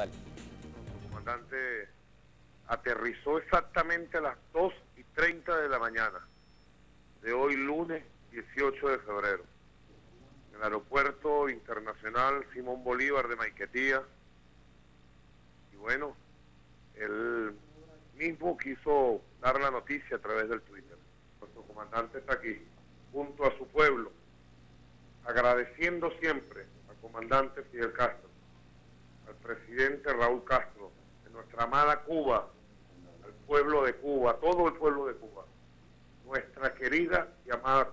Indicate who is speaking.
Speaker 1: Dale.
Speaker 2: Comandante aterrizó exactamente a las 2 y 30 de la mañana de hoy lunes 18 de febrero en el aeropuerto internacional Simón Bolívar de Maiquetía y bueno, él mismo quiso dar la noticia a través del Twitter. Nuestro comandante está aquí junto a su pueblo agradeciendo siempre al comandante Fidel Castro, presidente Raúl Castro, de nuestra amada Cuba, al pueblo de Cuba, todo el pueblo de Cuba, nuestra querida y amada